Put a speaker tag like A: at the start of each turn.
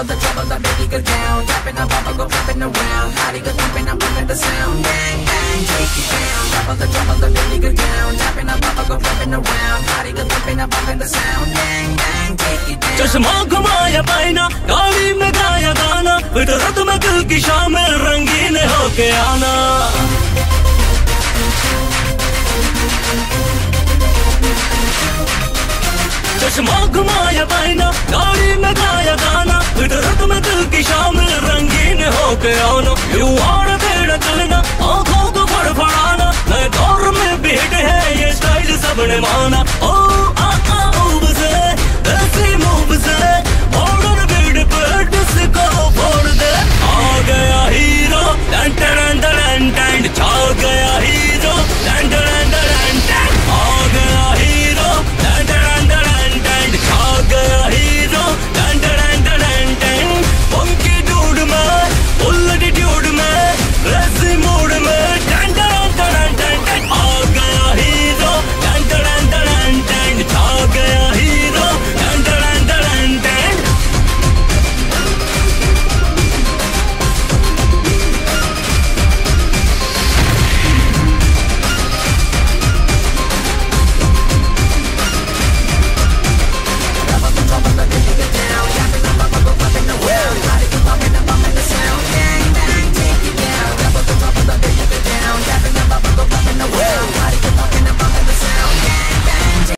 A: Double the trouble, the baby get down. Tapping the bubble, go flipping around. Hottie go thumping, I'm pumping the sound. Bang, bang, take it down. Double the trouble, the baby get down. Tapping the bubble, go flipping around. Hottie go thumping, I'm pumping the sound. Bang, bang, take it down.
B: चश्मा घुमाया पाइना गाड़ी में गाया गाना फितरत में दिल की शामिल रंगीन होके आना चश्मा घुमाया पाइना होके आना यू आड़ देना चलना आँखों को फड़फड़ाना नए दौर में भीड़ है ये स्टाइल सबने माना